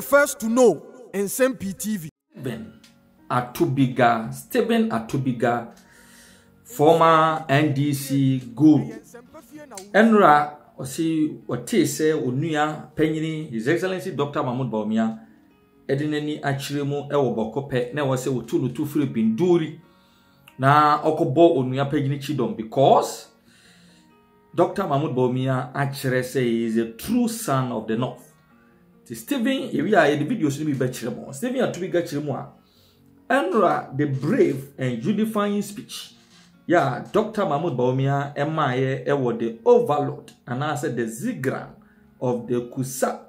the first to know nsɛm ptv Stephen Atubiga, Stephen Atubiga, former NDC guru. Enra osi wɔtee sɛ onua His Excellency Dr. Mahmoud Bawumia ɛde n'ani akyerɛ mu ɛwɔ Bawku pɛ na ɛwɔ sɛ tu firi binduri na ɔkɔbɔ onua panyini kyidɔm because Dr. Mahmoud Bawumia akyerɛ sɛ he is a true son of the north. Ti Stephen ewi a yɛde videos no bi bɛkyerɛ mu Stephen Atubiga kyerɛ mu a Enra the brave and unifying speech yeah Dr. Mahmoud Bawumia ɛmaayɛ ɛwɔ the overlord anaasɛ the zigran of the Kusa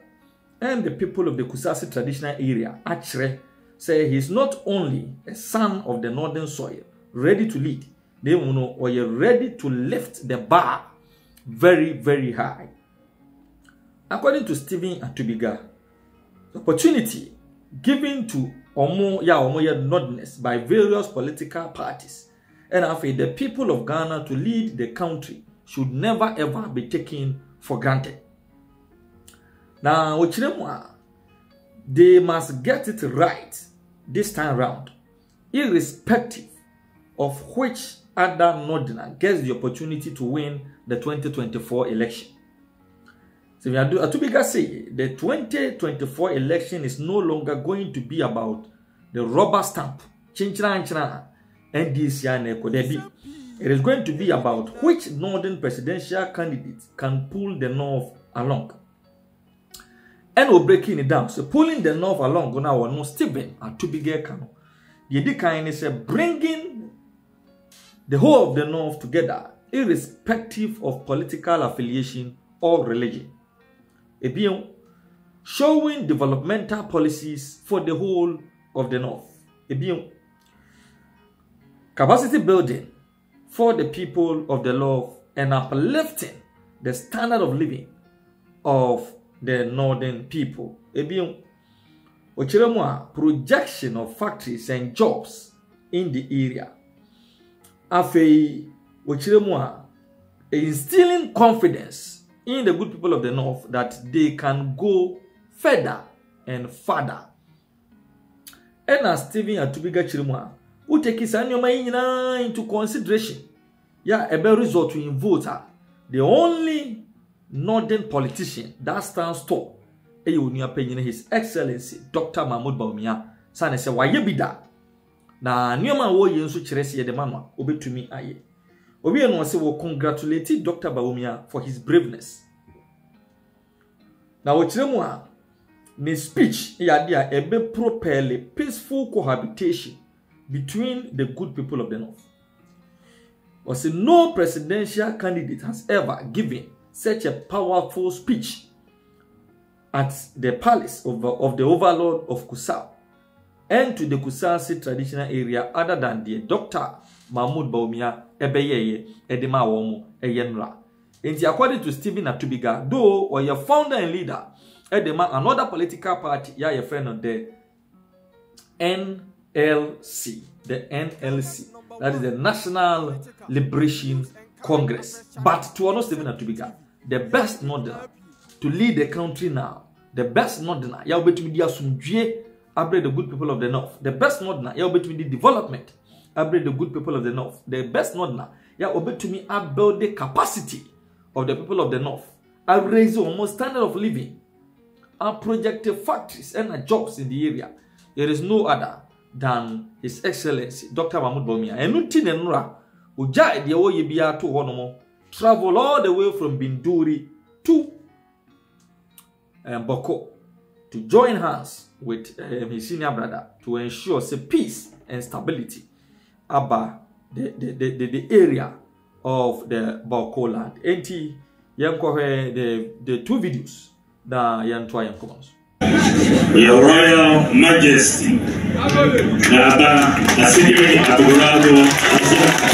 and the people of the Kusasi traditional area akyerɛ say he is not only a son of the northern soil ready to lead na emu no ɔyɛ ready to lift the bar very very high according to Stephen Atubiga opportunity given to ọmụ ya ọmụ ya nordness by various political parties. And afei the people of ghana to lead the country should never ever be taken for granted. Na wɔkyerɛ mu a they must get it right this time round irrespective of which other northerner gets the opportunity to win the 2024 election So Atubiga uh, say the 2024 election is no longer going to be about the rubber stamp, chinchina NDC and Ekodebi. It is going to be about which northern presidential candidate can pull the north along. And we're breaking it down. So pulling the north along, now no Stephen Atubiga Kano. The Edikan is uh, bringing the whole of the north together, irrespective of political affiliation or religion. Ebion, showing developmental policies for the whole of the north. Ebion, capacity building for the people of the north and uplifting the standard of living of the northern people. Ebion, Ochiremwa, projection of factories and jobs in the area. Afei, Ochiremwa, instilling confidence in the good people of the north that they can go further and further. ɛna Stephen Atubiga kyerɛ mu a wotaki saa nneɛma yi nyinaa into consideration. Ya ɛbɛ result in vote a the only northern politician that stands tall. Ɛyɛ onua panyin his excellency dr mahmood bawumia sane sɛ wayɛ bi da na nneɛma a wɔyɛ nso kyerɛ sɛ yɛde ma no a obɛtumi ayɛ yɛ no ɔsɛ wɔ congratulate dr bawumia for his braveness. Na wɔkyerɛ mu a ne speech yɛ adeɛ a ɛbɛ propel peaceful cohabitation between the good people of the north. Ɔsɛ no presidential candidate has ever given such a powerful speech at the palace of, of the overlord of kusau and to the kusasi traditional area other than the dr mahmoud baumia ɛbɛyɛɛyɛ ɛde ma wɔn ɛyɛ nnora nti according to stephen atubiga though ɔyɛ founder and leader ɛde ma another political party yɛ a yɛfrɛ no the nlc the nlc that is the national liberation congress. But to honor stephen atubiga the best northerner to lead the country now the best northerner yɛ a wobɛtumi di asomdwie abrɛ the good people of the north. The best northerner yɛ a wobɛtumi di development abrɛ the good people of the north. The best northerner a wobɛtumi abuild the capacity of the people of the north. I raise wɔn standard of living. I project factories and jobs in the area. There is no other than his excellency dr mahmoud bawumia ɛnu ti na nnura deɛ wɔyɛ biara to nom travel all the way from binduri to um, Bawku to join hands with um, his senior brother to ensure say peace and stability aba the, the, the, the, the area of the boko land. Enti the, the two videos na yɛntoa yɛn Your Royal Majesty Naba Asidi Abogado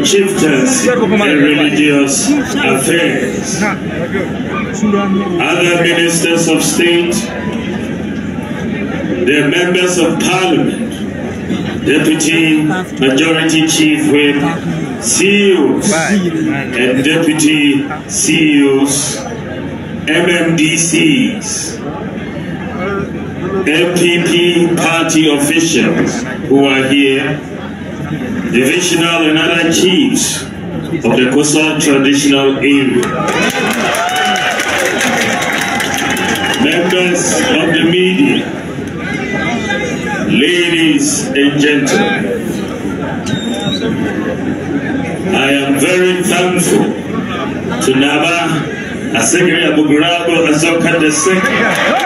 for Chieftaincy and Religious Affairs, other ministers of state, the members of parliament, Deputy Majority Chief Whip, CEOs, and Deputy CEOs, MMDCs, NPP party officials who are here, divisional and other chiefs of the Kusaug traditional area, members of the media, ladies and gentlemen. I am very thankful to Naba Asigri Abugrago Azoka II.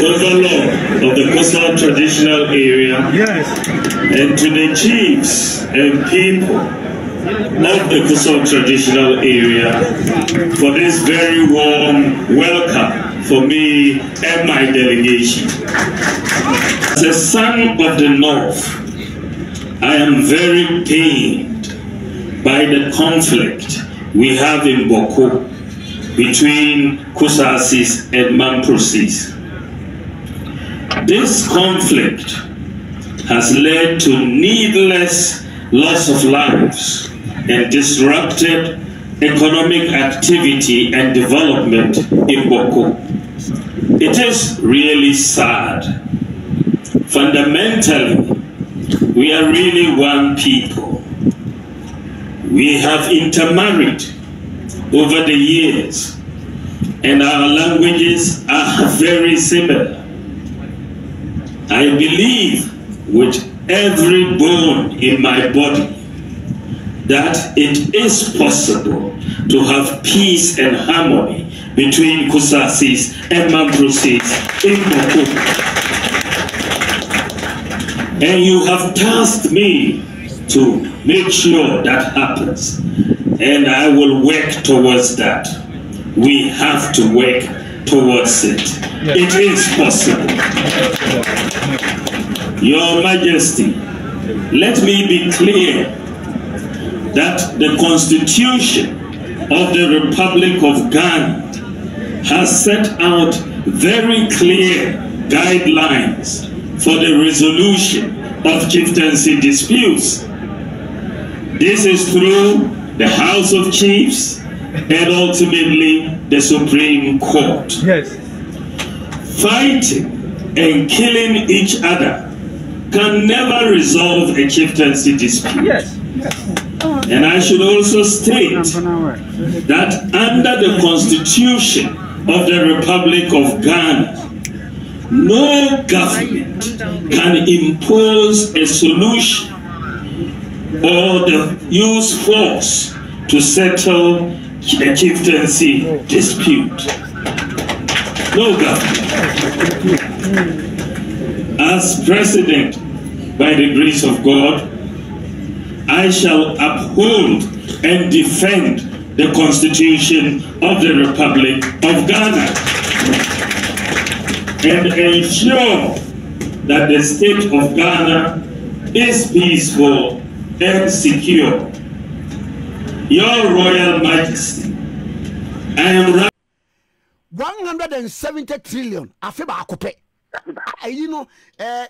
Overlord of the Kusaug traditional area yes. and to the chiefs and people of the Kusaug traditional area for this very warm welcome for me and my delegation. As a son of the North, I am very pained by the conflict we have in Bawku between Kusasis and Mamprusis. This conflict has led to needless loss of lives and disrupted economic activity and development in Bawku. It is really sad. Fundamentally, we are really one people. We have intermarried over the years, and our languages are very similar. I believe with every bone in my body that it is possible to have peace and harmony between Kusasis and Mamprusis in. And you have tasked me to make sure that happens. And I will work towards that. We have to work towards it. It is possible. Your Majesty, let me be clear that the Constitution of the Republic of Ghana has set out very clear guidelines for the resolution of chieftaincy disputes. This is through the House of Chiefs and ultimately the Supreme Court. Yes. Fighting and killing each other can never resolve a chieftaincy dispute. Yes. And I should also state that under the Constitution of the Republic of Ghana, no government can impose a solution or the, use force to settle a chieftaincy dispute. No government. As president, by the grace of God, I shall uphold and defend the Constitution of the Republic of Ghana and ensure that the state of Ghana is peaceful and secure. Your Royal Majesty, I am right. 170 trillion afe baako ayi no ɛɛ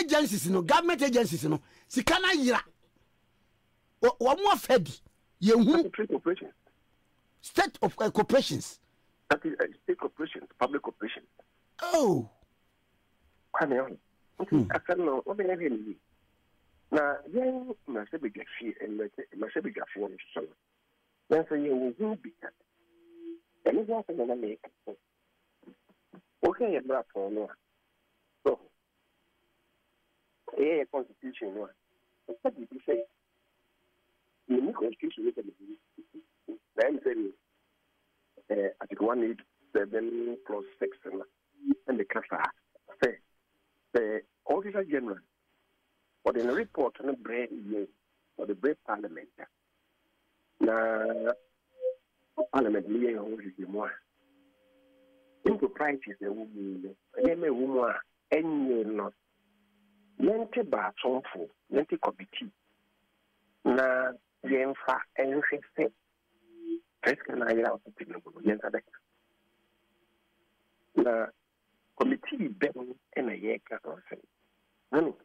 agencies no government agencies no sika na yira wɔn mo afɛ bi yɛn hu state of uh, corporations That is uh, state corporation, public corporation. oh Kwame ɔho. Nti aka no wɔbɛyɛ hwɛ ne yie. Na yɛn mmarahyɛbadwafie mmarahyɛbadwafoɔ no hwehwɛ no. Nanso yɛwɔ hu bi ka. Ɛno ho asɛm na na mɛka so. Wɔhwɛ yɛ mmaratoɔ no a. So, eh, ɛyɛ yɛ constitution no a. Ɛsɛ biribi sɛ yɛni constitution no sɛ biribi. Na ɛm sɛ ni eh, article one eight seven plus six na ɛna ɛka saa sɛ sɛ officer general ɔde ne report no brɛ yie ɔde brɛ parliament a na parliament no yɛ yɛ ho hwehwɛmu a improprieties na ɛwɔ mu yi no nneɛma ɛwɔ mu a ɛnyɛ no yɛnte baasomfo yɛnte committee na yɛmfa ɛnhwɛ sɛ fɛsika no ayera ɔtete no mu no yɛnsa bɛka na committee bɛn ɛna yɛka ho sɛ ano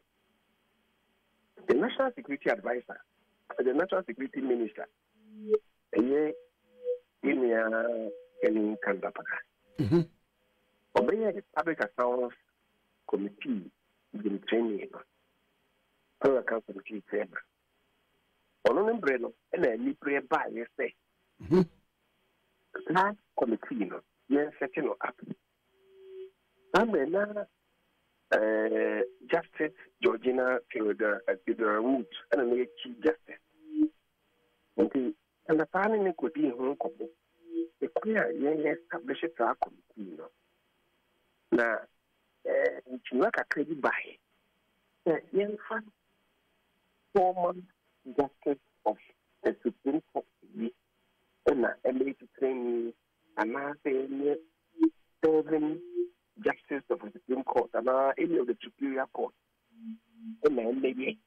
the national security adviser the national security minister ɛyɛ yɛnua ɛne kandapaka ɔbɛyɛ public accounts committì di Geneva. Allora causa di chi sembra. O non è breno, e lei mi prebaia se. Mhm. La committino, io faccio up. Amena eh, Justice Georgina eh, Theodore, Woods, e non è chi Justice. Quindi, alla fine ne così non come. E qui eh, è establish saa committino. Na nkyinwa kakra bi baeɛ. Sɛ yɛmfa former Justice of the Supreme Court yi ɛna ɛmɛ titire ni anaasɛ ɛnyɛ seven justice of the Supreme Court uh, any of the Superior Court. And then maybe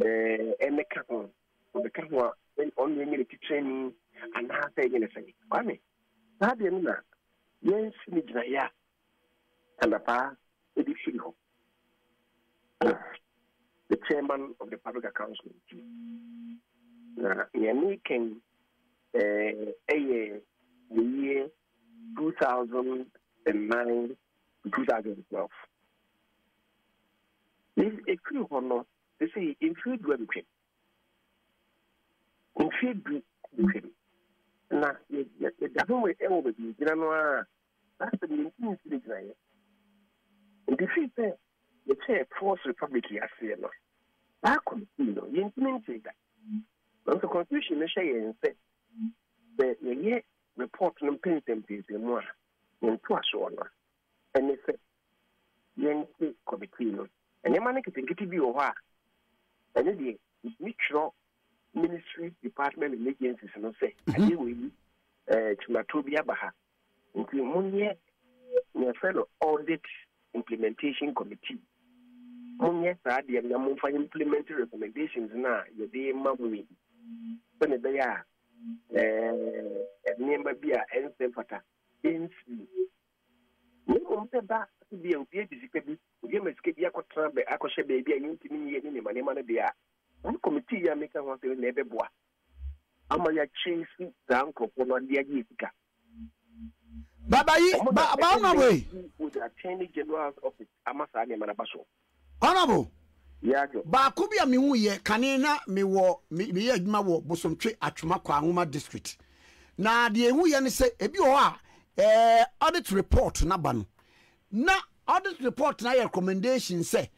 and the couple of the couple on the training and how they going to say, I mean, that didn't know. Yes, Nijaya and the pa, it is the chairman of the Public Accounts Committee. Now, Yanni can a year, the year 2000. 2009 to 2012. Efiri hɔ no, sisi mfiri du abetwam. Mfiri du abetwam. Na yɛda ho ɛwɔ baabi gyina no a, asɛ yɛnti nsi ne gyina yɛ. Nti fi sɛ yɛkyɛ Fourth Republic yi aseɛ no, saa kɔmiti no, yɛntumi nkyɛ da. Nanso constitution no hyɛ yɛn sɛ, sɛ report no mpɛnsɛmpɛnsɛmu a, yɛnto asoɔ no. Ɛne sɛ yɛnte kɔmitii no. Nneɛma no nketenkete bi wɔ hɔ a ɛne deɛ metwerɛ ministry department and agencies no sɛ adeɛ wɔ yi twumatoro bi aba ha. Nti monyɛ yɛfrɛ no audit implementation committee. Monyɛ saa deɛ na momfa implement recommendations no a yɛde ma mo yi. Sɛne ɛbɛyɛ a nneɛma bi a ɛnsɛ fata ɛnsi na mmom sɛ ba bi a obi adi sika bi obi ama sika bi akɔtena bɛ akɔhyɛ baabi a yɛntumi nyɛ ne nema nneɛma no deɛ a committee yi a meka ho sɛ na ɛbɛboa. Ama yɛakye si saa nkurɔfoɔ no ade agye sika. Babayi ba ba honorable. yi with the attorney general's office ama saa nneɛma no aba so. Honorable. Baako bi a mehu yɛ kane na mewɔ me- meyɛ adwuma wɔ bosomtwe atwoma kɔ ahoma district. Na deɛ ɛhu yɛ ne sɛ ebi wɔ a audit report n'aba no. Na audit report na yɛ recommendation sɛ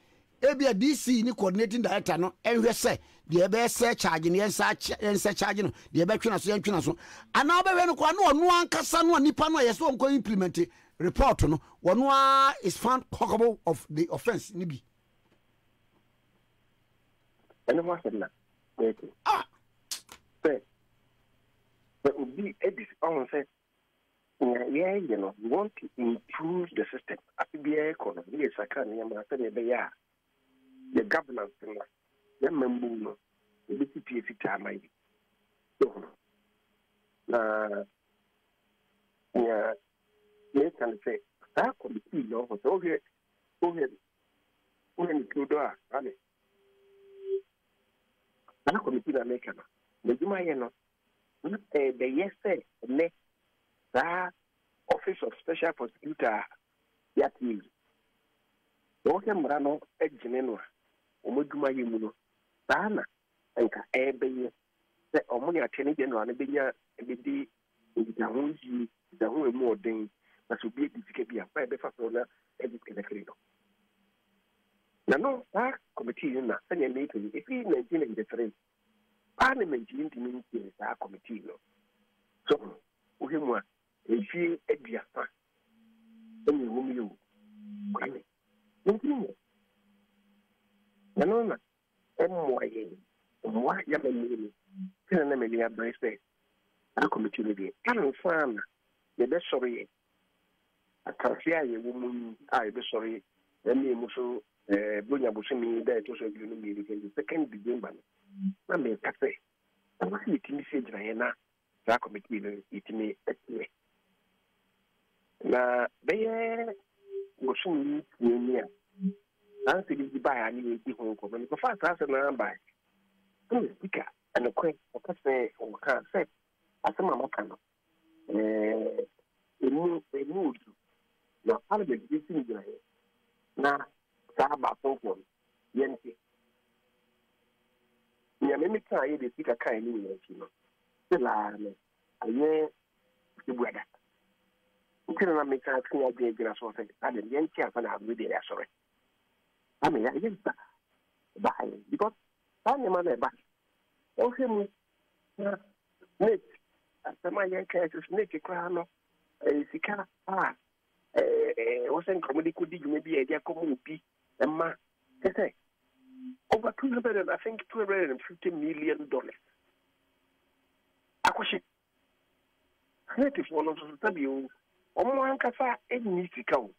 ebi a dc ne coordinating director no ɛnhwɛ sɛ deɛ ɛbɛyɛ sɛ charge no yɛnsa yɛnsa charge no deɛ ɛbɛtwe na so yɛntwe na so. Anaa ɔbɛhwɛ no koraa na ɔno ankasa no a nipa no a yɛ sɛ ɔnkɔ implement report no wɔno a is found culpable of the offence ne bi ɛne ho asɛm na? Ɛɛke ah! Sɛ sɛ obi adi ɔho sɛ nea yɛyɛ no we want to improve the system. Afe biara kɔ no ne yɛ sakra nneɛma sɛdeɛ ɛbɛyɛ a yɛ governance no yɛma mmu no yɛbɛsi pie fitaa ma yi Ɛho. na nea yɛka no sɛ saa committee na ɔho sɛ wohwɛ wohwɛ wohwɛ ne turo dɔ a ane saa committee na meka no n'adwuma yɛ no. Na ɛbɛyɛ sɛ nnɛ saa office of special prosecutor a yɛate yi na wɔhwɛ mmara no agyene no a wɔn adwuma yɛ mu no saa na nka ɛbɛyɛ sɛ ɔmo ne attorney general no bɛnya bɛdi nkitaho yie nkitaho emu ɔden na sɛ obi adi sika bi a fa ɛbɛfa so na ɛdi kɛlɛkɛlɛ no na no saa committee no na. Sɛnea meka yi ɛfiri nineteen ninety three parliament yi ntumi ntie saa committee no? So wohwɛ mu a ɛfie aduasa ɛne ɛwɔ mu yɛ o kwame yɛntumi nyɛ ɛno na ɛmmoa yɛn mmoa yɛma mmiri mu tena na m'ani abere sɛ saa kɔmiti no deɛ ansa na yɛbɛsɔre yɛ atase a yɛwɔ mu yi a yɛbɛsɔre ɛne mu so bonya bosome da ɛtɔ so aduonu mmienu kɛnti second december no na meka sɛ ɛwɔ sɛ yɛtumi sɛ gyinaeɛ na saa kɔmiti no yɛtumi atiɛ na bɛyɛ bosome yi ni a saa nsɛ bi baeɛ a ne yɛdi ho nkɔmmɔ mekɔfa saa sɛ no baeɛ ɛna sika ɛnokorɛ ɔka sɛ ɔka sɛ asɛm a maka no ɛmu ɛmu odu na parliament bi si gyinaeɛ na saa baasonfoɔ no yɛnte nyame me kaa yɛ de sika kae ne nyina akyi no sɛ laa no ɛnyɛ ɛbuada nti na na meka twe adwenagyina so sɛ ade yɛnte afa na adoe deɛ yɛasɔre ama yɛayɛ sa baeɛ because saa nneɛma no ɛba ɔhwɛ mu na net asɛm a yɛka ɛsɛ so net koraa no. Sika a wɔ sɛ nkurɔmɔ de kɔdi dwuma bi a yɛde akɔma obi ma ɛ sɛ over two hundred and I think two hundred and fifty million dollars akɔhyɛ netifoɔ no nso so sɛbi o ɔmo ankasa ɛnni sika o